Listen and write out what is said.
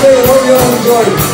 Senhor me abençoe.